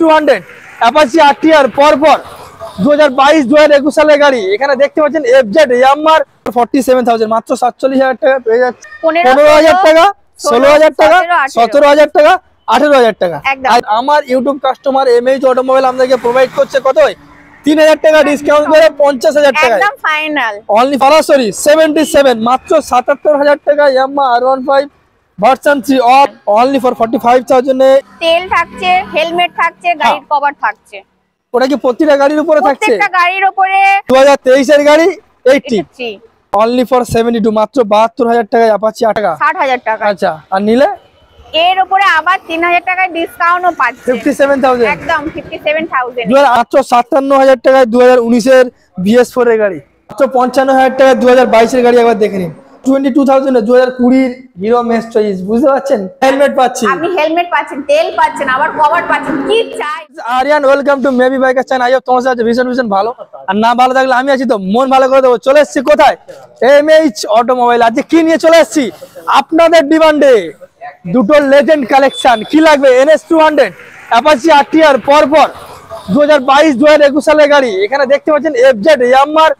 Two hundred Apache R T পর পর দু হাজার বাইশ দু হাজার একুশ সালের গাড়ি। এখানে দেখতে পাচ্ছেন এফ জেড ইয়ামার ফর্টি সেভেন থাউজেন্ড মাত্র সাতচল্লিশ হাজার টাকা পেয়ে যাচ্ছে। পনেরো, হাজার টাকা ষোলো হাজার টাকা সতেরো, হাজার টাকা আঠেরো হাজার টাকা। আর আমার ইউটিউব কাস্টমার এমএইচ অটোমোবাইল আমাদেরকে প্রোভাইড করছে কত তিন হাজার টাকা ডিসকাউন্ট করে পঞ্চাশ হাজার টাকা একদম ফাইনাল অনলি সরাসরি সেভেন্টি সেভেন মাত্র সাতাত্তর হাজার টাকা Yamaha R one five version three of only for forty five থাউজেন্ডে তেল থাকছে হেলমেট থাকছে গাড়ির কভার থাকছে। ওটা কি প্রতিটা গাড়ির উপরে থাকছে? প্রত্যেকটা গাড়ির উপরে দু হাজার তেইশের গাড়ি eighty free only for seventy two মাত্র বাহাত্তর হাজার টাকায় অ্যাপাচি আট টাকা। ষাট হাজার টাকা। আচ্ছা আর নিলে? এর উপরে আবার তিন হাজার টাকার ডিসকাউন্টও পাচ্ছে। ফিফটি সেভেন থাউজেন্ড একদম ফিফটি সেভেন থাউজেন্ড দু হাজার আটশো সাতান্ন হাজার টাকায় দু হাজার উনিশের বিএস ফোর এর গাড়ি। মাত্র পঞ্চান্ন হাজার টাকায় দু হাজার বাইশের গাড়ি একবার দেখে নিন। টোয়েন্টি টু থাউজেন্ড দু হাজার কুড়ির হিরো মেস চয়েস বুঝতে পারছেন? হেলমেট পাচ্ছি। আপনি হেলমেট পাচ্ছেন তেল পাচ্ছেন আবার কভার পাচ্ছেন কি চাই? Aryan welcome to maybe biker channel I তোমার সাথে ভীষণ ভীষণ ভালো। আর না ভালো থাকলে আমি আছি তো মন ভালো করে দেবো। চলে এসেছি কোথায়? এমএইচ অটোমোবাইল আজকে কি নিয়ে চলে এসেছি? আপনাদের ডিমান্ডে দুটো লেজেন্ড কালেকশন কি লাগবে? NS two hundred Apache R T R পর পর দু হাজার বাইশ দু হাজার একুশ সালের গাড়ি। এখানে দেখতে পাচ্ছেন এফ জেড ইয়াম্মার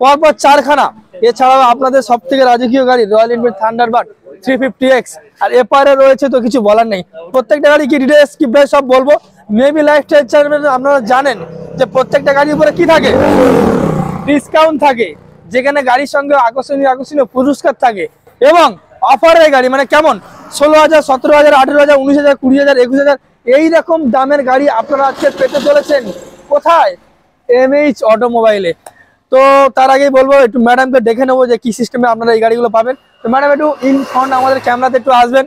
পরপর চারখানা। এছাড়াও আপনাদের সব থেকে রাজকীয় গাড়ি Royal Enfield Thunderbird three fifty X আর এপারে রয়েছে তো কিছু বলার নেই। প্রত্যেকটা গাড়ি কি ডিটেলস কি প্রাইস সব বলব। মেবি লাইফস্টাইল চ্যানেল আপনারা জানেন যে প্রত্যেকটা গাড়ির উপরে কি থাকে? ডিসকাউন্ট থাকে। যেখানে গাড়ির সঙ্গে আকর্ষণীয় আকর্ষণীয় পুরস্কার থাকে। এবং অফারের গাড়ি মানে কেমন? ষোলো হাজার, সতেরো হাজার, আঠেরো হাজার, উনিশ হাজার, কুড়ি হাজার, একুশ হাজার এইরকম দামের গাড়ি আপনারা আজকে পেতে চলেছেন। কোথায়? এমএইচ অটোমোবাইলে তো তার আগেই বলব একটু ম্যাডামকে দেখে নেব যে কি সিস্টেমে আপনারা এই গাড়িগুলো পাবেন। তো ম্যাডাম একটু ইন ফ্রন্ট আমাদের ক্যামেরাতে একটু আসবেন।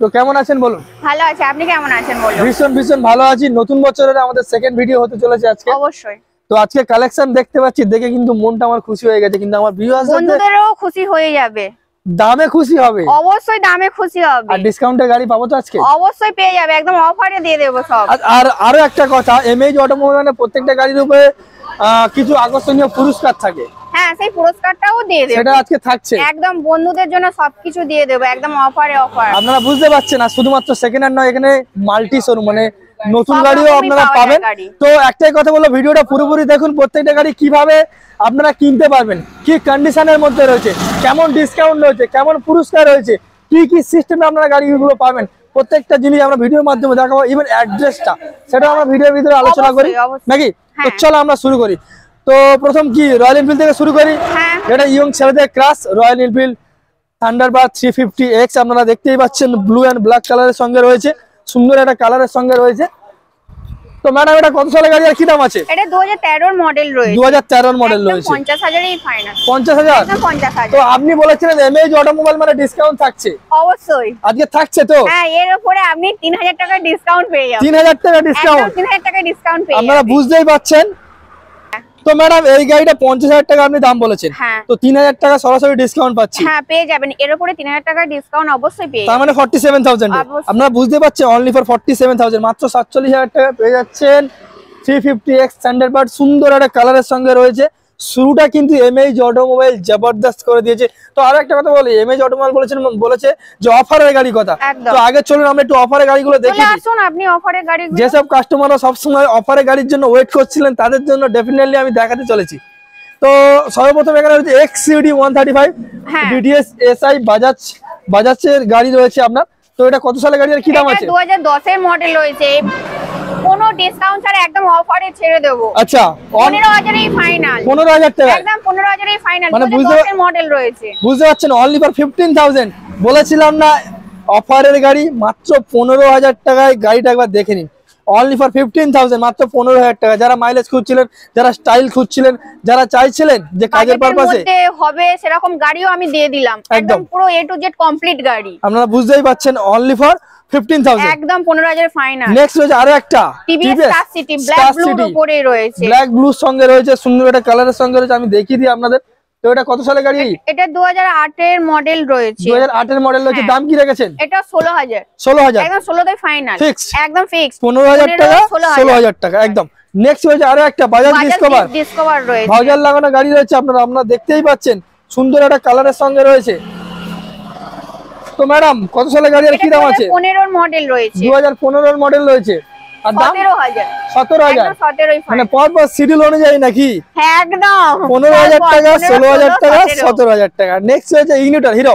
তো কেমন আছেন বলুন? ভালো আছে আপনি কেমন আছেন বলুন? ভীষণ ভীষণ ভালো আছি। নতুন বছরের আমাদের সেকেন্ড ভিডিও হতে চলেছে আজকে। অবশ্যই। তো আজকে কালেকশন দেখতে পাচ্ছি দেখে কিন্তু মনটা আমার খুশি হয়ে গেছে কিন্তু আমার ভিউয়ার্স বন্ধুদেরও খুশি হয়ে যাবে। দামে খুশি হবে। অবশ্যই দামে খুশি হবে। আর ডিসকাউন্টের গাড়ি পাবো তো আজকে? অবশ্যই পেয়ে যাবে একদম অফারে দিয়ে দেবো সব। আর- আর একটা কথা এমএইচ অটোমোবাইলে প্রত্যেকটা গাড়ির উপরে কিছু আকর্ষণীয় পুরস্কার থাকে। হ্যাঁ সেই পুরস্কারটাও দিয়ে দেবো। সেটা আজকে থাকছে। একদম বন্ধুদের জন্য সবকিছু দিয়ে দেবো একদম অফারে অফার আপনারা বুঝতে পারছেন আর শুধুমাত্র সেকেন্ড হ্যান্ড নয় এখানে মাল্টি শোরুম মানে নতুন গাড়িও আপনারা পাবেন। তো একটাই কথা বলব ভিডিওটা পুরোপুরি দেখুন প্রত্যেকটা গাড়ি কীভাবে আপনারা কিনতে পারবেন কি কন্ডিশনের মধ্যে রয়েছে কেমন ডিসকাউন্ট রয়েছে কেমন পুরস্কার রয়েছে কি কি সিস্টেমে আপনারা গাড়িগুলো পাবেন প্রত্যেকটা জিনিস আমরা ভিডিওর মাধ্যমে দেখাবো ইভেন অ্যাড্রেসটা সেটা আমরা ভিডিওর ভিতরে আলোচনা করি। নাকি? তো হ্যাঁ। চলো আমরা শুরু করি। তো প্রথম কি রয়্যাল এনফিল্ড থেকে শুরু করি? হ্যাঁ। এটা ইয়ং ছেলেদের crush Royal Enfield Thunderbird three fifty X আপনারা দেখতেই পাচ্ছেন ব্লু অ্যান্ড ব্ল্যাক কালারের সঙ্গে রয়েছে সুন্দর একটা কালারের সঙ্গে রয়েছে। তো ম্যাডাম এটা কত সালের গাড়ি আর কি দাম আছে? এটা মডেল রয়েছে। মডেল রয়েছে। ফাইনাল তো আপনি বলেছিলেন এমএজ অটোমোবাইল মানে ডিসকাউন্ট থাকছে। অবশ্যই। আজকে থাকছে তো? হ্যাঁ এর উপরে আপনি তিন হাজার টাকার ডিসকাউন্ট পেয়ে যাবেন। তিন হাজার টাকা ডিসকাউন্ট তিন হাজার টাকার ডিসকাউন্ট পেয়ে আপনারা বুঝতেই পাচ্ছেন তো ম্যাডাম এই গাড়িটা পঞ্চাশ হাজার টাকা আপনি দাম বলেছেন। হ্যাঁ। তো তিন হাজার টাকা সরাসরি ডিসকাউন্ট পাচ্ছি। হ্যাঁ পেয়ে যাবেন। এর উপরে তিন হাজার টাকা ডিসকাউন্ট অবশ্যই পেয়ে তার মানে ফর্টি সেভেন থাউজেন্ড। আপনারা বুঝতে পারছেন only for forty seven thousand মাত্র সাতচল্লিশ হাজার টাকা পেয়ে যাচ্ছেন। Three fifty X standard part সুন্দর একটা কালারের সঙ্গে রয়েছে। শুরুটা কিন্তু এমএইচ অটোমোবাইল জবরদস্ত করে দিয়েছে। তো আরও একটা কথা বলি এমএইচ অটোমোবাইল বলেছেন বলেছে যে অফারের গাড়ি কথা। তো আগে চলুন আমরা একটু অফারের গাড়িগুলো দেখি আসুন আপনি অফারের গাড়ি যেসব কাস্টমাররা সবসময় অফারের গাড়ির জন্য ওয়েট করছিলেন তাদের জন্য ডেফিনেটলি আমি দেখাতে চলেছি। তো সর্বপ্রথম এখানে রয়েছে X CD one thirty five হ্যাঁ। বিডিএস এসআই বাজাজ বাজাজের গাড়ি রয়েছে আপনার। তো এটা কত সালের গাড়ি আর কি দাম আছে? দু হাজার দশের মডেল রয়েছে। কোনো ডিসকাউন্ট ছাড়া একদম অফারে ছেড়ে দেবো। আচ্ছা পনেরো এই ফাইনাল পনেরো হাজার টাকা। একদম পনেরো এই ফাইনাল মানে বুঝতে- মডেল রয়েছে। বুঝতে পারছেন অনলি ফর ফিফটিন থাউজেন্ড বলেছিলাম না অফারের গাড়ি মাত্র পনেরো হাজার টাকায় গাড়িটা একবার দেখে নিন। অনলি ফর ফিফটিন থাউজেন্ড মাত্র পনেরো হাজার টাকা। যারা মাইলেজ খুঁজছিলেন যারা স্টাইল খুঁজছিলেন যারা চাইছিলেন যে কাজের পারপাসে হবে সেরকম গাড়িও আমি দিয়ে দিলাম। একদম। পুরো এ টু জেড কমপ্লিট গাড়ি। আপনারা বুঝতেই পারছেন অনলি ফর ফিফটিন থাউজেন্ড একদম পনেরো হাজার ফাইনাল নেক্সট রয়েছে আরও একটা। ব্লুর ব্ল্যাক সঙ্গে রয়েছে সুন্দর একটা কালারের সঙ্গে রয়েছে আমি দেখিয়ে দিই আপনাদের। তো এটা কত সালে গাড়ি? এটা মডেল রয়েছে। মডেল রয়েছে হ্যাঁ। দাম কি রেখেছেন? এটা ষোলো হাজার একদম ফাইনাল ফিক্স পনেরো হাজার টাকা ষোলো ষোলো হাজার টাকা একদম। নেক্সট রয়েছে আরও একটা বাজাজ ডিসকভার ডিসকভার রয়েছে। ভাউজার লাগানো গাড়ি রয়েছে আপনারা আপনারা দেখতেই পাচ্ছেন সুন্দর একটা কালারের সঙ্গে রয়েছে। তো ম্যাডাম কত সালে গাড়ি আর কি দাম আছে? পনেরোর মডেল রয়েছে। দু হাজার পনেরোর মডেল রয়েছে। আর দাম? সতেরো হাজার। সতেরো হাজার? একদম সতেরোই মানে পর পর অনুযায়ী নাকি? একদম। পনেরো হাজার টাকা ষোলো হাজার টাকা সতেরো। সতেরো হাজার টাকা। নেক্সট হয়েছে ইগনিটার হিরো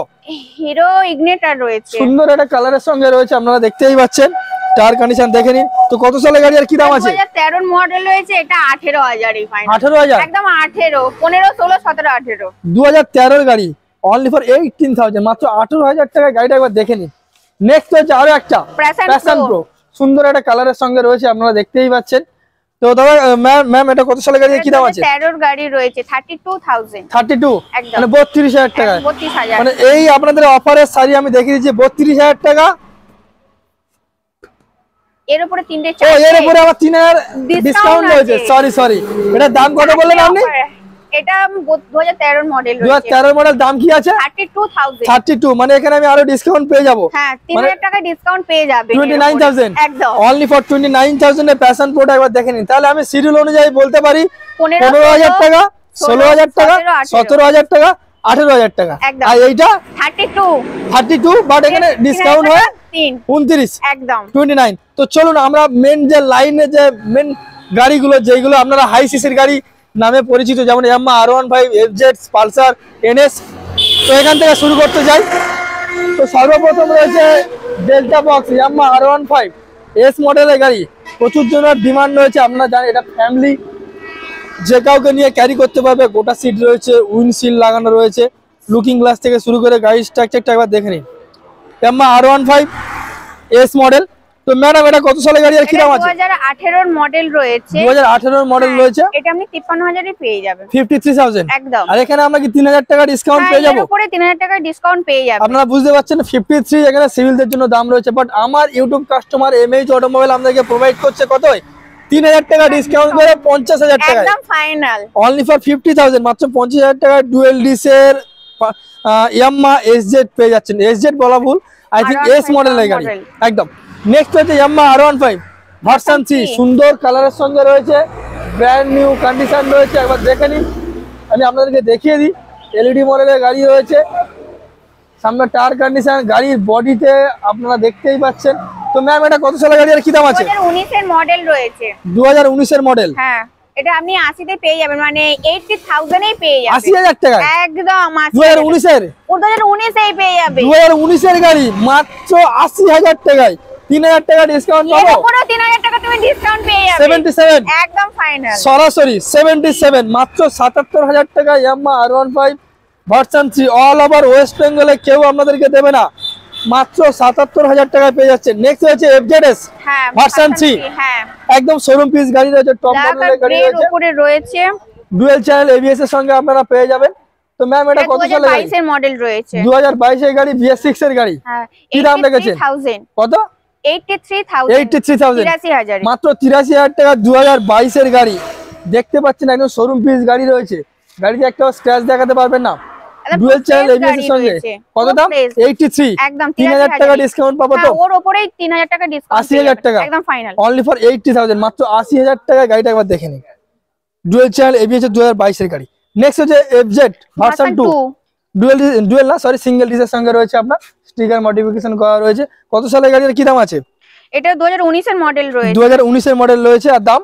হিরো ইগনিটার রয়েছে। সুন্দর একটা কালারের সঙ্গে রয়েছে আপনারা দেখতেই পাচ্ছেন। টায়ার কন্ডিশন দেখে নিন। তো কত সালে গাড়ি আর কি দাম আছে? হাজার তেরোর মডেল রয়েছে এটা আঠেরো হাজারই ফাইনাল আঠারো হাজার? একদম আঠেরো। পনেরো ষোলো সতেরো আঠেরো। দু হাজার তেরোর গাড়ি। অনলি ফর এইটিন থাউজেন্ড মাত্র আঠারো হাজার টাকায় গাড়িটা একবার দেখে নিন। নেক্সট হচ্ছে আরও একটা। প্যাশন প্রো সুন্দর একটা কালারের সঙ্গে রয়েছে আপনারা দেখতেই পাচ্ছেন। তো দাদা ম্যাম ম্যাম এটা কত সালে গাড়ি কি দাম আছে? তেরোর গাড়ি রয়েছে thirty two thousand thirty two একদম। মানে বত্রিশ হাজার টাকায় বত্রিশ হাজার। মানে এই আপনাদের অফারের শাড়ি আমি দেখিয়ে বত্রিশ হাজার টাকা। এর উপরে তিনটে ও এর উপরে তিন হাজার ডিসকাউন্ট রয়েছে। সরি সরি এটা দাম কত বললেন আপনি? offer। এটা মডেল রয়েছে। মডেল দাম কি আছে? মানে এখানে আমি আরও ডিসকাউন্ট পেয়ে যাব। হ্যাঁ তিন হাজার টাকা ডিসকাউন্ট পেয়ে যাবে। টোয়েন্টি নাইন থাউজেন্ড একদম অনলি ফর প্যাশন প্রোটা একবার দেখে নিন। তাহলে আমি সিরিয়াল অনুযায়ী বলতে পারি পনেরো, পনেরো হাজার ষোলো, টাকা ষোলো ষোলো, হাজার টাকা সতেরো, আঠেরো। সতেরো হাজার টাকা আঠেরো হাজার টাকা। আর এইটা thirty two thirty two but এখানে ডিসকাউন্ট হয় একদম। টোয়েন্টি নাইন তো চলুন আমরা মেন যে লাইনে যে মেন গাড়িগুলো যেগুলো আপনারা হাই সিসির গাড়ি নামে পরিচিত, যেমন Yamaha R one five F Z Pulsar, NS. তো এখান থেকে শুরু করতে চাই তো সর্বপ্রথম রয়েছে delta box Yamaha R one five. S মডেলের গাড়ি। প্রচুর জনের ডিমান্ড রয়েছে, আপনারা জানেন, এটা ফ্যামিলি যে কাউকে নিয়ে ক্যারি করতে পারবে, গোটা সিট রয়েছে উইন্ডশিল্ড লাগানো রয়েছে। লুকিং গ্লাস থেকে শুরু করে গাড়ির স্ট্রাকচারটা একবার দেখে নিন। Yamaha R one five S model তো ম্যাডাম এটা কত সালে গাড়ি আর কি দাম আছে? হাজার আঠেরোর মডেল রয়েছে। দু হাজার আঠেরোর মডেল রয়েছে। এটা আপনি তিপ্পান্ন হাজারে পেয়ে যাবেন। ফিফটি থ্রি থাউজেন্ড একদম। আর এখানে আমরা কি তিন হাজার টাকা ডিসকাউন্ট হ্যাঁ, পেয়ে এর যাব? উপরে তিন হাজার টাকা ডিসকাউন্ট পেয়ে যাবেন। আপনারা বুঝতে পারছেন ফিফটি থ্রি এখানে সিভিলদের জন্য দাম রয়েছে বাট আমার ইউটিউব কাস্টমার এমএইচ অটোমোবাইল আমাদেরকে প্রোভাইড করছে কত তিন হাজার টাকা ডিসকাউন্ট করে একদম ফাইনাল অনলি ফর মাত্র হাজার টাকা ডুয়েল ডিসের ইয়াম্মা পেয়ে যাচ্ছেন। বলা ভুল। আই এস মডেলের গাড়ি। একদম। নেক্সট হচ্ছে Yamaha R one five version C সুন্দর কালারের সঙ্গে রয়েছে ব্র্যান্ড নিউ কন্ডিশন রয়েছে একবার দেখে নিন। আমি আপনাদেরকে দেখিয়ে দিই এলইডি মডেলের গাড়ি রয়েছে। সামনে টায়ার কন্ডিশন গাড়ির বডিতে আপনারা দেখতেই পাচ্ছেন। তো ম্যাম এটা কত সালের গাড়ি আর কি দাম আছে? হাজার উনিশের মডেল রয়েছে। দু হাজার উনিশের মডেল হ্যাঁ এটা আপনি আশিতে পেয়ে যাবেন মানে এইটটি থাউজেন্ডেই পেয়ে যাবেন। হাজার টাকা? একদম দু হাজার। উনিশের? দু হাজার উনিশেই পেয়ে যাবেন দু হাজার উনিশের গাড়ি মাত্র আশি হাজার টাকায়। তিন হাজার টাকা ডিসকাউন্ট পাবো? উপরেও তিন হাজার টাকা তুমি ডিসকাউন্ট পেয়ে যাবে। সেভেন্টি সেভেন একদম ফাইনাল সরাসরি সেভেন্টি সেভেন মাত্র সাতাত্তর হাজার টাকা Yamaha R one five version three all over West বেঙ্গলে কেউ আপনাদেরকে দেবে না। মাত্র সাতাত্তর হাজার টাকায় পেয়ে যাচ্ছে। নেক্সট হচ্ছে এফজেডএস হ্যাঁ C। C, হ্যাঁ। একদম শোরুম পিস গাড়ি রয়েছে টপ মডেলের গাড়ি রয়েছে। উপরে রয়েছে। ডুয়েল চ্যানেল এবিএস এর সঙ্গে আপনারা পেয়ে যাবেন। তো ম্যাম এটা কত সালের গাড়ি? বাইশের মডেল রয়েছে। দু হাজার বাইশের গাড়ি বিএস সিক্স এর গাড়ি। হ্যাঁ কি দাম? থাউজেন্ড কত? মাত্র তিরাশি হাজার টাকা দু হাজার বাইশের গাড়ি। দেখতে পাচ্ছেন একদম শোরুম পিস গাড়ি রয়েছে। গাড়িতে একটা স্ক্র্যাচ দেখাতে পারবেন না। ডুয়েল চ্যানেল এবিএস এর সঙ্গে। কত দাম? একদম টাকা ডিসকাউন্ট পাবো তো? হ্যাঁ, ওর তিন হাজার টাকা ডিসকাউন্ট টাকা? একদম final only for eighty thousand মাত্র আশি হাজার টাকা গাড়িটা একবার দেখে নিন। ডুয়েল চ্যানেল এবিএস দু হাজার বাইশের গাড়ি। নেক্সট হচ্ছে FZ version two dual dual না সরি সিঙ্গেল ডিসের সঙ্গে রয়েছে আপনার। স্টিকার মডিফিকেশন করা রয়েছে। কত সালের গাড়ির কি দাম আছে? এটা দু হাজার উনিশের মডেল রয়েছে। দু হাজার উনিশের মডেল রয়েছে আর দাম?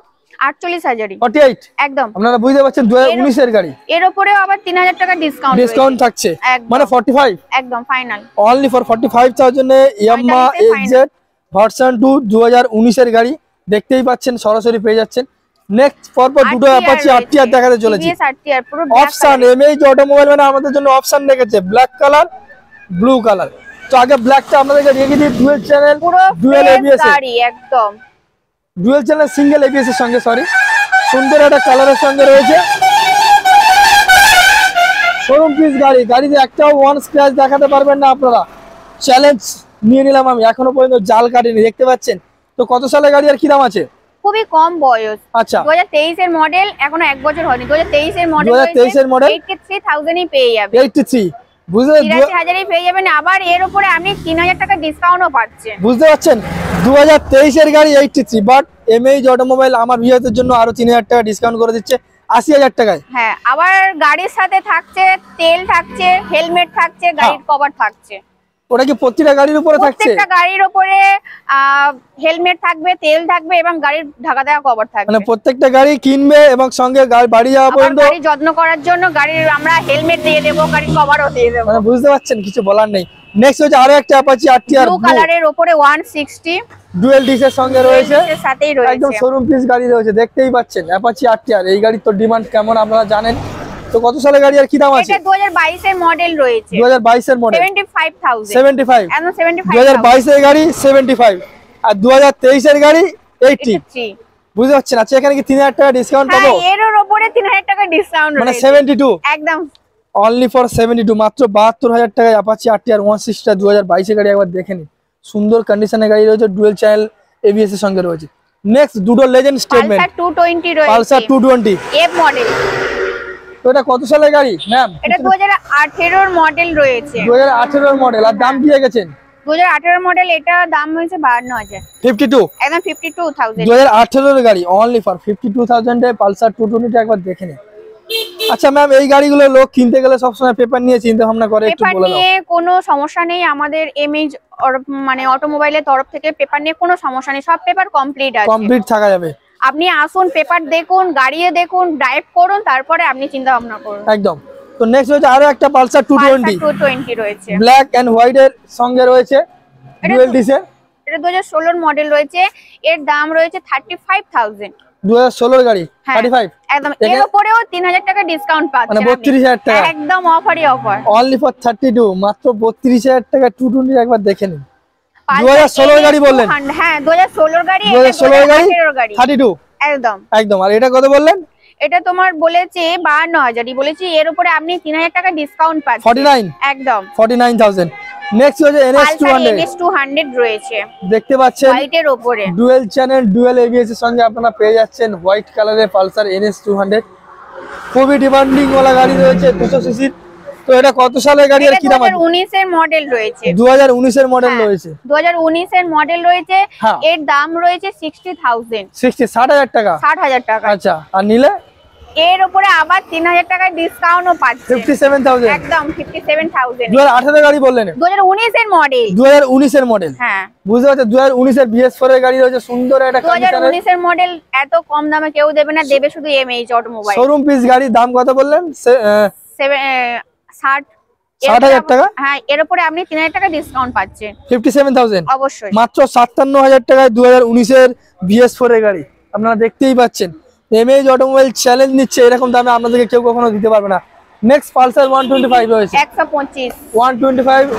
আটচল্লিশ হাজারই। ফর্টি এইট একদম। আপনারা বুঝতে পারছেন দু হাজার উনিশের গাড়ি। এর উপরেও আবার তিন হাজার টাকা ডিসকাউন্ট ডিসকাউন্ট থাকছে। মানে ফর্টি ফাইভ একদম final only for forty five থাউজেন্ডে Yamaha. XZ version two দু হাজার উনিশের গাড়ি। দেখতেই পাচ্ছেন সরাসরি পেয়ে যাচ্ছেন। নেক্সট পরপর দুটো অ্যাপাচি আটটি আর দেখাতে চলেছি। অপশন এমএইচ অটোমোবাইল মানে আমাদের জন্য অপশন রেখেছে। ব্ল্যাক কালার ব্লু কালার তো আগে ব্ল্যাকটা আপনাদেরকে রেখে দিই ডুয়েল চ্যানেল ডুয়েল এবিএস একদম। ডুয়েল চ্যানেল সিঙ্গেল এবিএস এর সঙ্গে সরি সুন্দর একটা কালারের সঙ্গে রয়েছে। শোরুম পিস গাড়ি। গাড়িতে একটাও ওয়ান স্ক্র্যাচ দেখাতে পারবেন না আপনারা। চ্যালেঞ্জ নিয়ে নিলাম আমি। এখনও পর্যন্ত জাল কাটিনি দেখতে পাচ্ছেন? তো কত সালের গাড়ি আর কি দাম আছে? খুবই কম বয়স। আচ্ছা। 2023 এর মডেল এখনও এক বছর হয়নি। 2023 এর মডেল 2023 এর মডেল 83000 এ পেয়ে যাবে। 83 পেয়ে আবার এর তিন হাজার টাকা বুঝতে পারছেন? দু হাজার তেইশের গাড়ি থ্রি বাট আমার জন্য আরও তিন হাজার টাকা ডিসকাউন্ট করে দিচ্ছে আশি হাজার হ্যাঁ আবার গাড়ির সাথে থাকছে তেল থাকছে হেলমেট থাকছে গাড়ির হ্যাঁ। কভার থাকছে। ওটা কি প্রতিটা গাড়ির উপরে থাকছে? প্রত্যেকটা গাড়ির ওপরে হেলমেট থাকবে তেল থাকবে এবং গাড়ির ঢাকা দেওয়া কভার থাকবে। মানে প্রত্যেকটা গাড়ি কিনবে এবং সঙ্গে গা- বাড়ি যাওয়া পর্যন্ত গাড়ি যত্ন করার জন্য গাড়ির আমরা হেলমেট দিয়ে দেবো গাড়ির কভারও দিয়ে দেবো। মানে বুঝতে পারছেন কিছু বলার নেই। নেক্সট হচ্ছে আরও একটা অ্যাপাচি আরটিআর ব্লু কালারের ওয়ান সিক্সটি ডুয়েল ডিসের সঙ্গে রয়েছে। সাথেই রয়েছে। একদম শোরুম পিস গাড়ি রয়েছে দেখতেই পাচ্ছেন। অ্যাপাচি আরটিআর এই গাড়ির তো ডিমান্ড কেমন আপনারা জানেন? তো কত সালে গাড়ি আর কি দাম আছে? এটা মডেল রয়েছে। মডেল গাড়ি আর গাড়ি বুঝতে পারছেন? আচ্ছা এখানে কি টাকা ডিসকাউন্ট হ্যাঁ এর টাকা ডিসকাউন্ট মানে একদম। অনলি ফর মাত্র টাকায় গাড়ি একবার দেখে নিন। সুন্দর কন্ডিশনের গাড়ি রয়েছে ডুয়েল চ্যানেল এবিএস এর সঙ্গে রয়েছে। নেক্সট দুটো legend statement Pulsar two twenty Pulsar two রয়েছে টোয়েন্টি এফ মডেল তো এটা কত সালের গাড়ি? ম্যাম এটা দু হাজার আঠেরোর মডেল রয়েছে। দু হাজার আঠেরোর মডেল আর দাম কি রেখেছেন দু হাজার আঠেরো মডেল এটা দাম হয়েছে বাহান্ন হাজার। ফিফটি টু একদম ফিফটি টু থাউজেন্ড হাজার আঠেরোর গাড়ি অনলি ফর ফিফটি টু থাউজেন্ডে পালসার টু টোয়েন্টিটা একবার দেখে নিন আচ্ছা ম্যাম এই গাড়িগুলো লোক কিনতে গেলে সবসময় পেপার নিয়ে চিন্তা ভাবনা করে একটু বলে দাও। নিয়ে কোনো সমস্যা নেই আমাদের এমএইচ মানে অটোমোবাইলের তরফ থেকে পেপার নিয়ে কোনো সমস্যা নেই সব পেপার কমপ্লিট আছে। কমপ্লিট থাকা যাবে। আপনি আসুন পেপার দেখুন গাড়িয়ে দেখুন ড্রাইভ করুন তারপরে আপনি চিন্তা ভাবনা করুন। একদম। তো নেক্সট হচ্ছে আরও একটা Pulsar two twenty two twenty রয়েছে। ব্ল্যাক এন্ড হোয়াইট এর সঙ্গে রয়েছে ডুয়েল ডিসের এটা দু হাজার ষোলোর মডেল রয়েছে। এর দাম রয়েছে থার্টি ফাইভ থাউজেন্ড দু হাজার ষোলোর গাড়ি হ্যাঁ। থার্টি ফাইভ একদম। এর উপরেও তিন হাজার টাকা ডিসকাউন্ট মানে পাচ্ছেন বত্রিশ হাজার টাকা। একদম অফারই offer only for thirty two মাত্র বত্রিশ হাজার টাকা টু টোয়েন্টি একবার দেখে নিন। দু হাজার ষোলোর গাড়ি বললেন? হ্যাঁ গাড়ি দু হাজার ষোলোর গাড়ি? 2018 টু একদম। একদম। আর এটা কত বললেন? এটা তোমার বলেছে বাহান্ন হাজারই বলেছি এর উপরে আপনি তিন হাজার টাকা ডিসকাউন্ট পাচ্ছেন। একদম। ফর্টি নাইন থাউজেন্ড নেক্সট হচ্ছে পালসার রয়েছে। দেখতে পাচ্ছেন ওপরে ডুয়েল চ্যানেল ডুয়েল এবিএস এর সঙ্গে আপনারা পেয়ে যাচ্ছেন হোয়াইট কালারের পালসার এনএস টু হান্ড্রেড খুবই ডিমান্ডিং ওলা গাড়ি রয়েছে দুশো সিসির তো এটা কত সালের গাড়ি আর কি দাম আছে? উনিশের মডেল রয়েছে। দু হাজার উনিশের মডেল। রয়েছে। দু হাজার উনিশের মডেল রয়েছে। হ্যাঁ। এর দাম রয়েছে সিক্সটি থাউজেন্ড সিক্সটি ষাট হাজার টাকা? ষাট হাজার টাকা। আচ্ছা আর নিলে? এর উপরে আবার তিন হাজার টাকার ডিসকাউন্টও পাচ্ছে। ফিফটি সেভেন থাউজেন্ড একদম ফিফটি সেভেন থাউজেন্ড দু হাজার আঠারো গাড়ি বললেন। দু হাজার উনিশের মডেল দু হাজার উনিশের মডেল হ্যাঁ। বুঝতে দু হাজার উনিশের বিএস এর গাড়ি রয়েছে সুন্দর একটা দু হাজার কন্ডিশনের উনিশের মডেল এত কম দামে কেউ দেবে না দেবে শুধু এমএইচ অটোমোবাইল শোরুম পিস গাড়ির দাম কত বললেন? সে- ষাট। এর 60,000 উপরে টাকা? হ্যাঁ এর উপরে আপনি তিন হাজার টাকা ডিসকাউন্ট পাচ্ছেন। 57,000 অবশ্যই। মাত্র সাতান্ন হাজার টাকায় দু হাজার উনিশের বিএস ফোর এর গাড়ি। আপনারা দেখতেই পাচ্ছেন। অটোমোবাইল চ্যালেঞ্জ নিচ্ছে এরকম দামে আপনাদেরকে কেউ কখনো দিতে পারবে না। Next Pulsar one twenty five রয়েছে। একশো পঁচিশ। ওয়ান টোয়েন্টি ফাইভ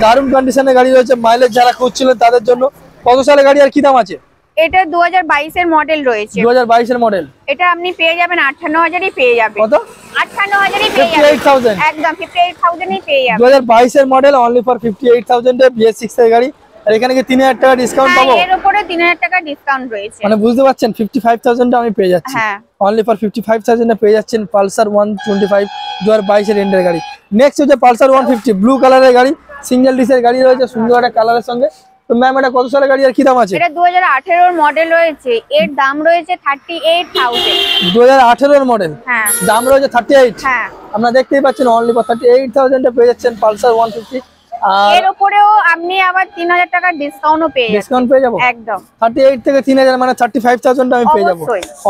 দারুণ কন্ডিশনের গাড়ি রয়েছে। মাইলেজ যারা খুঁজছিলেন তাদের জন্য। কত সালের গাড়ি আর কি দাম আছে? এটা দু হাজার বাইশের মডেল রয়েছে। দু হাজার বাইশের মডেল এটা আপনি পেয়ে যাবেন আটান্ন হাজারই পেয়ে যাবেন। কত? আটান্ন হাজারই পেয়ে যাবেন। এইট থাউজেন্ড একদম ফিফটি এইট থাউজেন্ডই পেয়ে যাবেন। হাজার বাইশের model only for fifty eight থাউজেন্ডে BS এর গাড়ি। আর এখানে কি তিন হাজার টাকা ডিসকাউন্ট হ্যাঁ পাবো? এর উপরে তিন হাজার টাকা ডিসকাউন্ট রয়েছে। মানে বুঝতে পারছেন ফিফটি ফাইভ থাউজেন্ডে আমি পেয়ে যাচ্ছি। হ্যাঁ। অনলি ফর ফিফটি ফাইভ থাউজেন্ডে পেয়ে যাচ্ছেন পালসার ওয়ান টোয়েন্টি ফাইভ দু হাজার বাইশের এন্ডের গাড়ি। নেক্সট হচ্ছে পালসার ওয়ান ফিফটি ব্লু কালারের গাড়ি সিঙ্গেল ডিসের গাড়ি রয়েছে সুন্দর একটা কালারের সঙ্গে। তো ম্যাম এটা কত সালের গাড়ি আর কি দাম আছে? এটা দু হাজার মডেল রয়েছে। এর দাম মডেল হ্যাঁ। দাম রয়েছে হ্যাঁ। আপনারা দেখতেই পাচ্ছেন অনলি ফর থার্টি এইট থাউজেন্ডে পেয়ে যাচ্ছেন পালসার আর এর উপরেও আপনি আবার ডিসকাউন্টও পেয়ে যাবেন। ডিসকাউন্ট পেয়ে যাব? একদম। থেকে তিন হাজার মানে থার্টি ফাইভ থাউজেন্ড আমি পেয়ে যাব।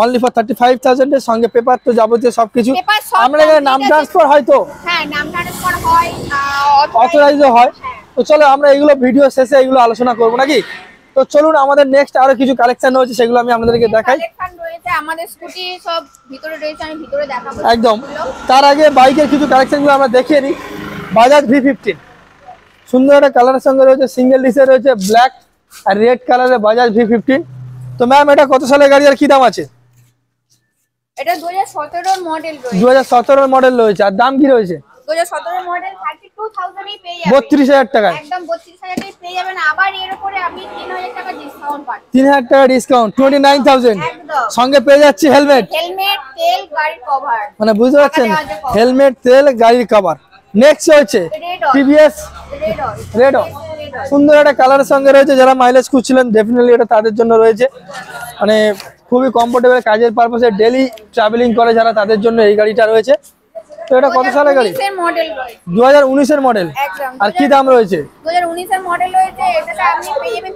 অনলি ফর থার্টি ফাইভ থাউজেন্ডের সঙ্গে পেপার তো যাবতীয় সবকিছু আমরা নাম। ট্রান্সফার হ্যাঁ নাম হয়। হয়। তো চলো আমরা এগুলো ভিডিও শেষে এগুলো আলোচনা করব নাকি? তো চলুন আমাদের নেক্সট আরও কিছু কালেকশন রয়েছে সেগুলো আমি আপনাদেরকে দেখাই। আমাদের স্কুটি সব ভিতরে রয়েছে আমি ভিতরে দেখাবো। একদম। তার আগে বাইকের কিছু কালেকশনগুলো আমরা দেখিয়ে নিই বাজাজ ভি ফিফটিন সুন্দর একটা কালারের সঙ্গে রয়েছে সিঙ্গেল ডিসে রয়েছে ব্ল্যাক আর রেড কালারের বাজাজ ভি ফিফটিন তো ম্যাম এটা কত সালের গাড়ি আর কি দাম আছে? এটা দু হাজার সতেরোর মডেল রয়েছে। দু হাজার সতেরোর মডেল রয়েছে। আর দাম কি রয়েছে? মডেল পেয়ে যাবেন। একদম পেয়ে যাবেন। আবার এর উপরে আপনি টাকা ডিসকাউন্ট টাকা সঙ্গে পেয়ে যাচ্ছি হেলমেট হেলমেট তেল গাড়ির কভার মানে বুঝতে পারছেন। হেলমেট তেল গাড়ির কভার নেক্সট হচ্ছে টিভিএস রেড সুন্দর একটা কালারের সঙ্গে রয়েছে। যারা মাইলেজ খুঁজছিলেন ডেফিনেটলি এটা তাদের জন্য রয়েছে। মানে খুবই কমফোর্টেবল কাজের পারপাসে ডেলি ট্রাভেলিং করে যারা তাদের জন্য এই গাড়িটা রয়েছে। তো এটা কত সালের গাড়ি? মডেল রয়েছে। দু হাজার উনিশের মডেল আর কি দাম রয়েছে? 2019 এর মডেল রয়েছে এটা আপনি পেয়ে যাবেন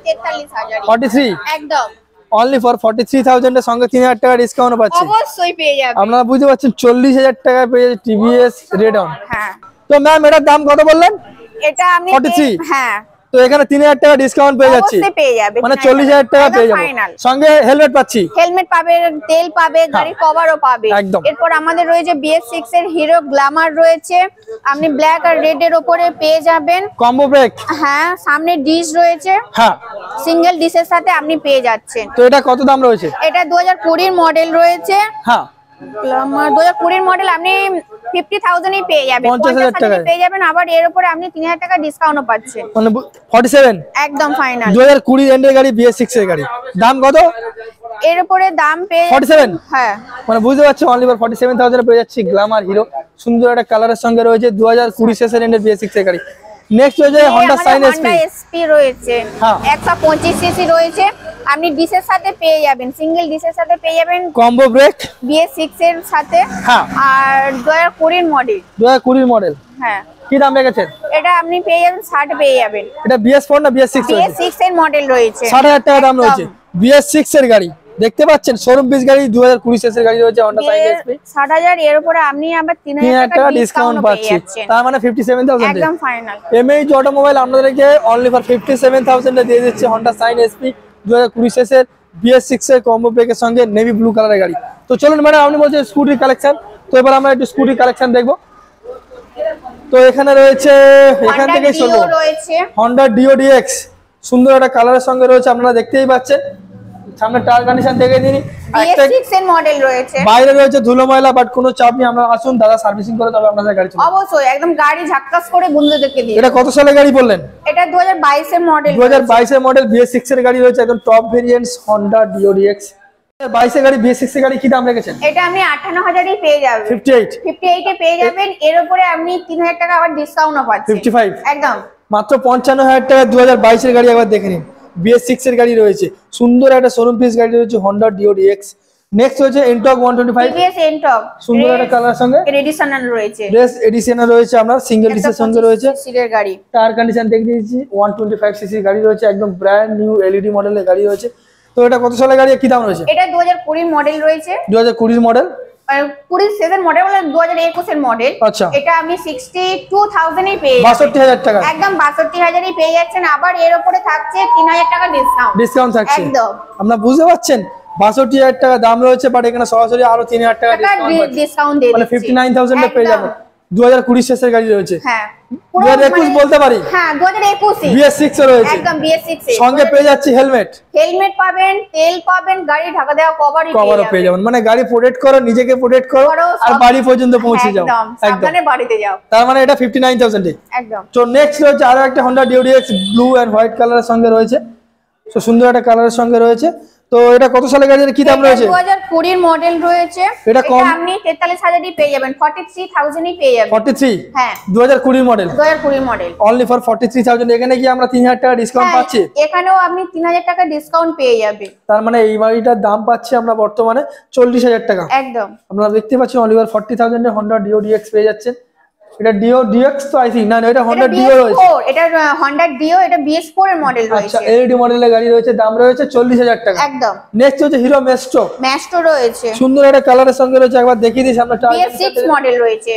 একদম। অনলি ফর ফর্টি থ্রি থাউজেন্ডের সঙ্গে তিন হাজার টাকা ডিসকাউন্ট পাচ্ছেন অবশ্যই পেয়ে যাবেন। আপনারা বুঝতে পারছেন চল্লিশ হাজার টাকায় পেয়ে যাচ্ছে টিভিএস রেড অন হ্যাঁ। তো ম্যাম এটার দাম কত বললেন? এটা আপনি 43? হ্যাঁ। তো এখানে তিন হাজার টাকা ডিসকাউন্ট পেয়ে যাচ্ছি। মানে চল্লিশ হাজার টাকা পেয়ে যাব। সঙ্গে হেলমেট পাচ্ছি। হেলমেট পাবে তেল পাবে গাড়ির কভারও পাবে। একদম। এরপর আমাদের রয়েছে বিএস সিক্স এর হিরো গ্ল্যামার রয়েছে। আপনি ব্ল্যাক আর রেড এর উপরে পেয়ে যাবেন। কম্বো ব্রেক হ্যাঁ সামনে ডিশ রয়েছে। হ্যাঁ। সিঙ্গেল ডিশের সাথে আপনি পেয়ে যাচ্ছেন। তো এটা কত দাম রয়েছে? এটা দু হাজার কুড়ির মডেল রয়েছে। হ্যাঁ। দু হাজার কুড়ির মডেল আপনি পেয়ে যাবেন। 50,000 পঞ্চাশ পেয়ে যাবেন আবার এর উপরে আপনি তিন হাজার টাকা ডিসকাউন্টও পাচ্ছেন। মানে ফর্টি সেভেন একদম ফাইনাল দু হাজার কুড়ি এন্ডের গাড়ি বিএস এর গাড়ি। দাম কত? এর উপরে দাম পেয়ে 47? হ্যাঁ। মানে বুঝতে পারছি only for forty seven thousand পেয়ে যাচ্ছি। গ্লামার হিরো সুন্দর একটা কালারের সঙ্গে রয়েছে দু হাজার কুড়ি শেষের এন্ডের বিএস সিক্স এর গাড়ি। নেক্সট রয়েছে সাইন এসপি এসপি রয়েছে। হ্যাঁ। সিসি রয়েছে। আপনি ডিশের সাথে পেয়ে যাবেন সিঙ্গেল ডিশের সাথে পেয়ে যাবেন কম্বো ব্রেক বিএস সিক্স এর সাথে হ্যাঁ। আর দু হাজার কুড়ির মডেল দু হাজার কুড়ির মডেল হ্যাঁ। কি দাম রেখেছেন? এটা আপনি পেয়ে যাবেন ষাট পেয়ে যাবেন। এটা বিএস ফোর না বিএস সিক্স বিএস সিক্স এর মডেল রয়েছে। ষাট হাজার টাকা দাম রয়েছে। বিএস সিক্স এর গাড়ি। দেখতে পাচ্ছেন শোরুম পিস গাড়ি দু হাজার কুড়ি শেষের গাড়ি রয়েছে হন্ডা সাইন এসপি ষাট হাজার এর উপরে আপনি আবার তিন হাজার টাকা ডিসকাউন্ট পাচ্ছি। তার মানে ফিফটি সেভেন থাউজেন্ড একদম ফাইনাল এমএইচ অটোমোবাইল আপনাদেরকে অনলি ফর ফিফটি সেভেন থাউজেন্ডে দিয়ে দিচ্ছে হন্ডা সাইন এসপি দু হাজার কুড়ি শেষের বিএস সিক্স এর কম্বো ব্রেকের সঙ্গে নেভি ব্লু কালারের গাড়ি। তো চলুন ম্যাডাম আপনি বলছেন স্কুটির কালেকশন তো এবার আমরা একটু স্কুটির কালেকশন দেখব। তো এখানে রয়েছে এখান রয়েছে। হন্ডা ডিও ডিএক্স সুন্দর একটা কালারের সঙ্গে রয়েছে আপনারা দেখতেই পাচ্ছেন। সামনে টায়ার কন্ডিশন দেখে দিন এর মডেল রয়েছে। বাইরে রয়েছে ধুলো ময়লা বাট কোনো চাপ নেই। আপনারা আসুন দাদা সার্ভিসিং করে তবে আপনাদের গাড়ি চলবে অবশ্যই একদম গাড়ি ঝাক্কাস করে বন্ধুদেরকে এটা কত সালের গাড়ি বললেন? এটা দু হাজার বাইশের মডেল দু হাজার বাইশের মডেল বিএস সিক্স এর গাড়ি রয়েছে একদম top variants Honda Dio DX বাইশের গাড়ি বিএস সিক্স এর গাড়ি কি দাম রেখেছেন? এটা আপনি আটান্ন হাজারই পেয়ে যাবেন। ফিফটি এইট ফিফটি এইটে পেয়ে যাবেন। এর উপরে আপনি তিন হাজার টাকা আবার ডিসকাউন্টও পাচ্ছেন। ফিফটি ফাইভ একদম। মাত্র পঞ্চান্ন হাজার টাকা দু হাজার বাইশের গাড়ি একবার দেখে নিন। বিএস সিক্স এর গাড়ি রয়েছে। সুন্দর একটা শোরুম পিস গাড়ি রয়েছে হন্ডা ডিও ডিএক্স নেক্সট রয়েছে Ntorq one twenty five TVS Ntorq সুন্দর একটা কালার সঙ্গে। রয়েছে। রেস এডিশনে রয়েছে আমরা সিঙ্গেল ডিসের সঙ্গে রয়েছে। সিটের গাড়ি। টায়ার কন্ডিশন দেখে দিয়েছি ওয়ান টোয়েন্টি ফাইভ সিসির গাড়ি রয়েছে একদম ব্র্যান্ড নিউ এলইডি মডেলের গাড়ি রয়েছে। তো এটা কত সালের গাড়ি কি দাম রয়েছে? এটা দু হাজার কুড়ির মডেল রয়েছে। দু হাজার কুড়ির মডেল আচ্ছা। বাষট্টি হাজার টাকা। একদম বাষট্টি পেয়ে যাচ্ছেন। আবার এর থাকছে তিন হাজার টাকা ডিসকাউন্ট থাকছে। বুঝতে পারছেন? বাষট্টি হাজার টাকা দাম রয়েছে বাট এখানে সরাসরি আরও তিন হাজার টাকা ডিসকাউন্ট ফিফটি নাইন পেয়ে যাবেন। 2020 শেষের গাড়ি রয়েছে। হ্যাঁ। 2021 মানে- বলতে পারি? হ্যাঁ 2021 BS6 রয়েছে। একদম BS6 সঙ্গে পেয়ে যাচ্ছে হেলমেট। হেলমেট পাবেন তেল পাবেন গাড়ি ঢাকা দেওয়া কভারই কভারও পেয়ে যাবেন। মানে গাড়ি প্রোটেক্ট করো নিজেকে প্রোটেক্ট করো আর বাড়ি পর্যন্ত পৌঁছে হ্যাঁ, যাও। একদম বাড়িতে যাও। তার মানে এটা 59000 এ। একদম। তো নেক্সট রয়েছে আরও একটা Honda DUDX blue and white কালারের সঙ্গে রয়েছে। তো সুন্দর একটা কালারের সঙ্গে রয়েছে। তো এটা কত সালের গাড়ির কি দাম রয়েছে? দু হাজার কুড়ির মডেল রয়েছে। এটা কম? আপনি তেতাল্লিশ হাজারই পেয়ে যাবেন ফর্টি থ্রি থাউজেন্ডই পেয়ে যাবেন। ফর্টি থ্রি হ্যাঁ। দু হাজার কুড়ির মডেল দু হাজার কুড়ির model only for forty three thousand এখানে কি আমরা তিন হাজার টাকা ডিসকাউন্ট পাচ্ছি? এখানেও আপনি তিন হাজার টাকা ডিসকাউন্ট পেয়ে যাবে। তার মানে এই গাড়িটার দাম পাচ্ছি আমরা বর্তমানে চল্লিশ হাজার টাকা। একদম। আপনারা দেখতে পাচ্ছেন অনলি ফর ফর্টি থাউজেন্ডে হন্ডা ডিও ডিএক্স পেয়ে যাচ্ছেন এটা ডিও ডিএক্স তো আই থিঙ্ক না এটা হন্ডা ডিও রয়েছে। এটা হন্ডা ডিও এটা বিএস ফোর এর মডেল রয়েছে আচ্ছা রয়েছে। এলইডি মডেলের গাড়ি রয়েছে দাম রয়েছে চল্লিশ হাজার টাকা। একদম। নেক্সট হচ্ছে হিরো মেস্ট্রো ম্যাস্টো রয়েছে। সুন্দর একটা কালারের সঙ্গে রয়েছে একবার দেখিয়ে দিই আমরা বিএস সিক্স মডেল রয়েছে।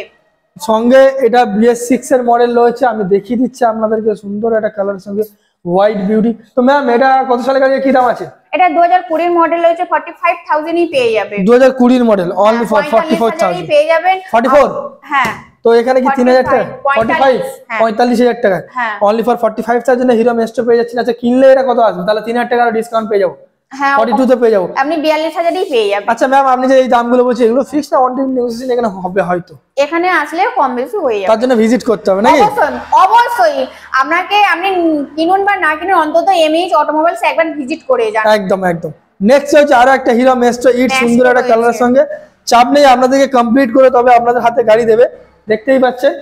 সঙ্গে এটা বিএস সিক্স এর মডেল রয়েছে আমি দেখিয়ে দিচ্ছি আপনাদেরকে সুন্দর একটা কালারের সঙ্গে হোয়াইট বিউটি তো ম্যাম এটা কত সালের গাড়ি কি দাম আছে? এটা দু হাজার কুড়ির মডেল রয়েছে ফর্টি ফাইভ থাউজেন্ডই পেয়ে যাবে দু হাজার কুড়ির মডেল অনলি 45,000 ই পেয়ে যাবেন। 44? হ্যাঁ। তো এখানে কি তিন হাজার টাকা? 45, ফর্টি ফাইভ হ্যাঁ। পঁয়তাল্লিশ হাজার টাকা। Only for forty five thousand Hero Maestro পেয়ে যাচ্ছেন। আচ্ছা কিনলে এটা কত আসবে? তাহলে তিন হাজার টাকা ডিসকাউন্ট পেয়ে যাব। হ্যাঁ পেয়ে যাব। আপনি বিয়াল্লিশ হাজারই পেয়ে যাবেন। আচ্ছা ম্যাম আপনি যে এই দামগুলো বলছেন এগুলো ফিক্স না অন নেগোসিয়েশন এখানে হবে হয়তো? এখানে আসলে কম বেশি হয়ে যাবে। তার জন্য ভিজিট করতে হবে নাকি? অবশ্যই আপনাকে আপনি কিনুন বা না কিনুন অন্তত এমএইচ অটোমোবাইলস একবার ভিজিট করে যান। একদম একদম। নেক্সট হচ্ছে আরও একটা হিরো ইট সুন্দর একটা। কালারের সঙ্গে। চাপ নেই আপনাদেরকে কমপ্লিট করে তবে আপনাদের হাতে গাড়ি দেবে। দেখতেই পাচ্ছেন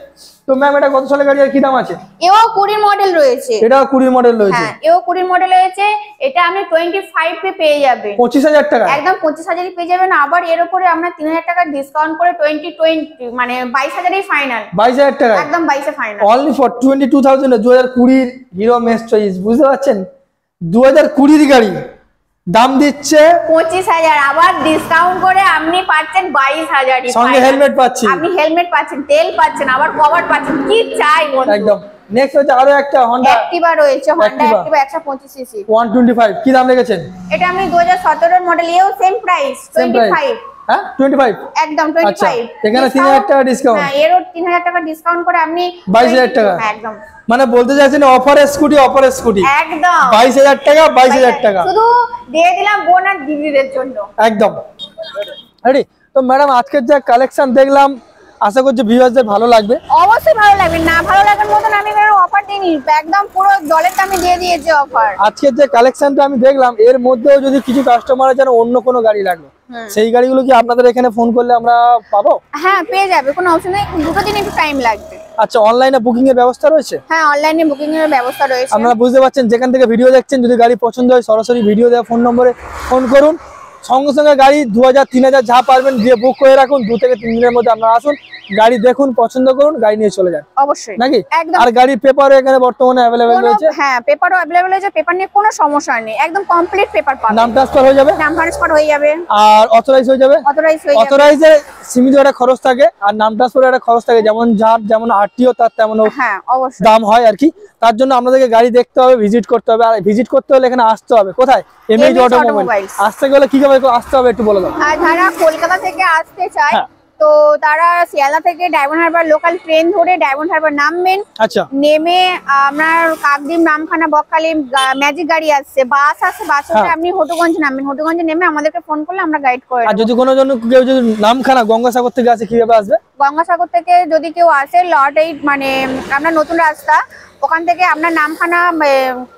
তো ম্যাম এটা কত সালের গাড়ি আর কি দাম আছে? এও কুড়ির মডেল রয়েছে। এটা কুড়ি মডেল রয়েছে। হ্যাঁ এও কুড়ির মডেল রয়েছে। এটা আপনি টোয়েন্টি ফাইভ পে পেয়ে যাবেন। পঁচিশ হাজার টাকা। একদম পঁচিশ হাজারই পেয়ে যাবেন। আবার এর উপরে আমরা তিন হাজার টাকা ডিসকাউন্ট করে টোয়েন্টি টোয়েন্টি মানে বাইশ হাজারই ফাইনাল বাইশ হাজার টাকা। একদম বাইশে final only for twenty two thousand দু হাজার কুড়ির হিরো মেস চয়েস বুঝতে পারছেন? দু হাজার কুড়ির গাড়ি। দাম দিচ্ছে? পঁচিশ হাজার। আবার ডিসকাউন্ট করে আপনি পাচ্ছেন বাইশ হাজার সঙ্গে হেলমেট পাচ্ছি। আপনি হেলমেট পাচ্ছেন তেল পাচ্ছেন আবার কভার পাচ্ছেন। কি চাই একদম। নেক্সট হচ্ছে আরও একটা হন্ডা অ্যাক্টিভা রয়েছে হন্ডা। অ্যাক্টিভা সিসি কি দাম রেখেছেন? এটা আমি দু হাজার সতেরোর মডেল এও same price same twenty price five হ্যাঁ? টোয়েন্টি ফাইভ একদম টোয়েন্টি আচ্ছা, ফাইভ এখানে 3,000 টাকা ডিসকাউন্ট হ্যাঁ এরও তিন হাজার টাকা ডিসকাউন্ট করে আপনি 22,000 টাকা। হ্যাঁ, একদম। মানে বলতে চাইছেন অফার স্কুটি অফার স্কুটি একদম। বাইশ হাজার টাকা বাইশ হাজার টাকা। শুধু দিয়ে দিলাম বোন আর দিদিদের জন্য। একদম। রেডি তো ম্যাডাম আজকের যা কালেকশন দেখলাম আশা করছি ভিউয়ার্সদের ভালো লাগবে। অবশ্যই ভালো লাগবে। না ভালো লাগার মতন আমি অফার দিইনি। একদম পুরো দলের দামে দিয়ে দিয়েছি অফার আজকের যে কালেকশনটা আমি দেখলাম এর মধ্যেও যদি কিছু কাস্টমার যেন অন্য কোনো গাড়ি লাগল সেই গাড়িগুলো কি আপনাদের এখানে ফোন করলে আমরা পাবো? হ্যাঁ পেয়ে যাবে কোনো অপশন নেই। দুটো দিন একটু টাইম লাগবে। আচ্ছা অনলাইনে বুকিং এর ব্যবস্থা রয়েছে? হ্যাঁ অনলাইনে বুকিং এর ব্যবস্থা রয়েছে। আপনারা বুঝতে পারছেন যেখান থেকে ভিডিও দেখছেন যদি গাড়ি পছন্দ হয় সরাসরি ভিডিও দেওয়া ফোন নম্বরে ফোন করুন। সঙ্গে সঙ্গে গাড়ি দু হাজার তিন হাজার যা পারবেন দিয়ে বুক করে রাখুন দু থেকে তিন দিনের মধ্যে আপনারা আসুন গাড়ি দেখুন পছন্দ করুন গাড়ি নিয়ে চলে যান। অবশ্যই। নাকি? আর গাড়ির পেপারও এখানে বর্তমানে অ্যাভেলেবেল রয়েছে। হ্যাঁ পেপারও অ্যাভেলেবল আছে পেপার নিয়ে কোনো সমস্যা নেই একদম কমপ্লিট পেপার পাবেন। নাম ট্রান্সফার হয়ে যাবে? নাম ট্রান্সফার হয়ে যাবে। আর অথরাইজ হয়ে যাবে? অথরাইজ হয়ে যাবে। অথরাইজে সীমিত একটা খরচ থাকে আর নাম ট্রান্সফারের একটা খরচ থাকে যেমন যার যেমন আরটিও তার তেমন হ্যাঁ অবশ্যই। দাম হয় আর কি। তার জন্য আপনাদেরকে গাড়ি দেখতে হবে ভিজিট করতে হবে আর ভিজিট করতে হলে এখানে আসতে হবে। কোথায়? এমএইচ অটোমোবাইল আসতে গেলে কি ভাবে আসতে হবে একটু বলে দাও। যারা কলকাতা থেকে আসতে চায় হ্যাঁ। তো তারা শিয়ালদা থেকে ডায়মন্ড হারবার লোকাল ট্রেন ধরে ডায়মন্ড হারবার নামবেন। আচ্ছা। নেমে আপনার কাকদ্বীপ নামখানা বকখালি ম্যাজিক গাড়ি আসছে। বাস আছে বাস আছে হ্যাঁ। আপনি হটুগঞ্জ নামবেন। হটুগঞ্জে নেমে আমাদেরকে ফোন করলে আমরা গাইড করে আর যদি কোনো জন্য কেউ যদি নামখানা গঙ্গাসাগর থেকে আসে কীভাবে আসবে? গঙ্গাসাগর থেকে যদি কেউ আসে লট এইট মানে আপনার নতুন রাস্তা ওখান থেকে আপনার নামখানা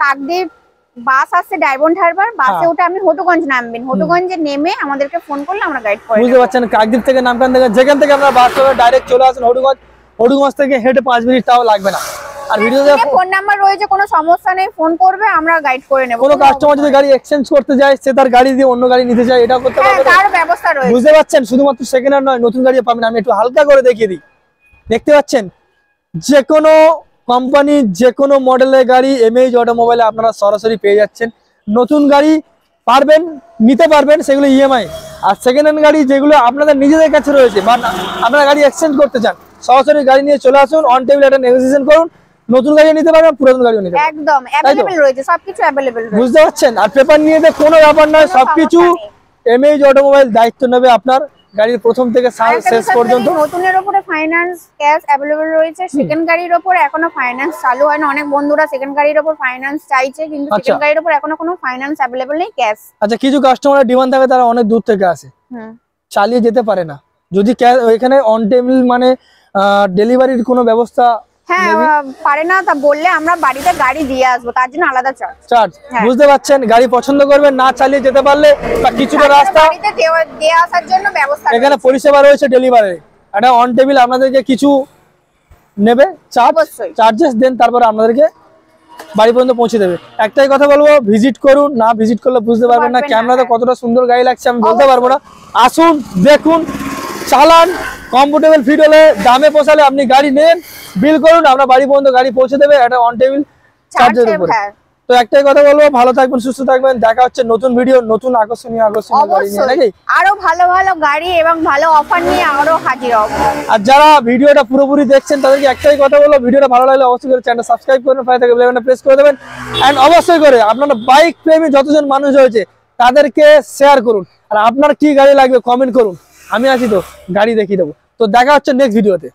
কাকদ্বীপ বাস আসছে ডায়মন্ড হারবার বাসে হ্যাঁ। উঠে আপনি হটুগঞ্জ নামবেন। হটুগঞ্জে নেমে আমাদেরকে ফোন করলে আমরা গাইড করে বুঝতে পারছেন কাকদ্বীপ থেকে নামখান থেকে যেখান থেকে আমরা বাস করে ডাইরেক্ট চলে আসেন হরিগঞ্জ হরিগঞ্জ থেকে হেঁটে পাঁচ মিনিট তাও লাগবে না। আর ভিডিও ফোন নাম্বার রয়েছে কোনো সমস্যা নেই ফোন করবে আমরা গাইড করে নেব। কোনো কাস্টমার যদি গাড়ি এক্সচেঞ্জ করতে যায় সে তার গাড়ি দিয়ে অন্য গাড়ি নিতে চায় এটা করতে হ্যাঁ পারবে? তার ব্যবস্থা রয়েছে। বুঝতে পারছেন? শুধুমাত্র সেকেন্ড হ্যান্ড নয় নতুন গাড়ি পাবেন। আমি একটু হালকা করে দেখিয়ে দিই। দেখতে পাচ্ছেন? যে কোনো কোম্পানি যে কোনো মডেলের গাড়ি এমএইচ অটোমোবাইলে আপনারা সরাসরি পেয়ে যাচ্ছেন। নতুন গাড়ি পারবেন নিতে পারবেন সেগুলো ইএমআই আর সেকেন্ড হ্যান্ড গাড়ি যেগুলো আপনাদের নিজেদের কাছে রয়েছে বা আপনারা গাড়ি এক্সচেঞ্জ করতে চান সরাসরি গাড়ি নিয়ে চলে আসুন অন টেবিল একটা নেগোসিয়েশন করুন নতুন গাড়িও নিতে পারবেন পুরাতন গাড়িও নিতে পারবেন। একদম রয়েছে সবকিছু বুঝতে পারছেন? আর পেপার নিয়ে তো কোনো ব্যাপার নয় সবকিছু এমএইচ অটোমোবাইল দায়িত্ব নেবে আপনার। গাড়ির প্রথম থেকে শেষ পর্যন্ত। নতুনের উপরে ফাইন্যান্স ক্যাশ अवेलेबल রয়েছে সেকেন্ড গাড়ির উপর এখনও ফাইন্যান্স চালু হয় না অনেক বন্ধুরা সেকেন্ড গাড়ির উপর ফাইন্যান্স চাইছে কিন্তু আচ্ছা। সেকেন্ড গাড়ির উপর এখনও কোনো ফাইন্যান্স अवेलेबल নেই ক্যাশ আচ্ছা কিছু কাস্টমারের ডিমান্ড থাকে তারা অনেক দূর থেকে আসে। চালিয়ে যেতে পারে না। যদি এখানে অন টেবিল মানে ডেলিভারির কোনো ব্যবস্থা হ্যাঁ পারে না তা বললে আমরা বাড়িতে গাড়ি দিয়ে আসব তার জন্য আলাদা চার্জ চার্জ হ্যাঁ। বুঝতে পারছেন? গাড়ি পছন্দ করবেন না চালিয়ে যেতে পারলে বা কিছুটা রাস্তা বাড়িতে দিয়ে আসার জন্য ব্যবস্থা এখানে পরিষেবা রয়েছে ডেলিভারি একটা অন টেবিল আপনাদেরকে কিছু নেবে চার্জ চার্জেস দেন তারপরে আপনাদেরকে বাড়ি পর্যন্ত পৌঁছে দেবে। একটাই কথা বলব ভিজিট করুন না ভিজিট করলে বুঝতে পারবেন না ক্যামেরাতে। কতটা সুন্দর গাড়ি লাগছে আমি বলতে পারব না। আসুন দেখুন চালান কমফোর্টেবল ফিট হলে দামে পোষালে আপনি গাড়ি নেন। বিল করুন আমরা বাড়ি পর্যন্ত গাড়ি পৌঁছে দেবে একটা অন টেবিল চার্জের উপরে। হ্যাঁ। তো একটাই কথা বলব ভালো থাকবেন সুস্থ থাকবেন দেখা হচ্ছে নতুন ভিডিও নতুন আকর্ষণীয় আকর্ষণীয় গাড়ি নিয়ে নাকি? আরও ভালো ভালো গাড়ি এবং ভালো অফার নিয়ে আরও হাজির হব। আর যারা ভিডিওটা পুরোপুরি দেখছেন তাদেরকে একটাই কথা বলব ভিডিওটা ভালো লাগলে অবশ্যই করে চ্যানেল সাবস্ক্রাইব করবেন পাশে থেকে বেল আইকনটা প্রেস করে দেবেন। এন্ড অবশ্যই করে আপনারা বাইক প্রেমী যতজন মানুষ হয়েছে তাদেরকে শেয়ার করুন। আর আপনার কি গাড়ি লাগবে কমেন্ট করুন। আমি আছি তো গাড়ি দেখিয়ে দেবো। তো দেখা হচ্ছে নেক্সট ভিডিওতে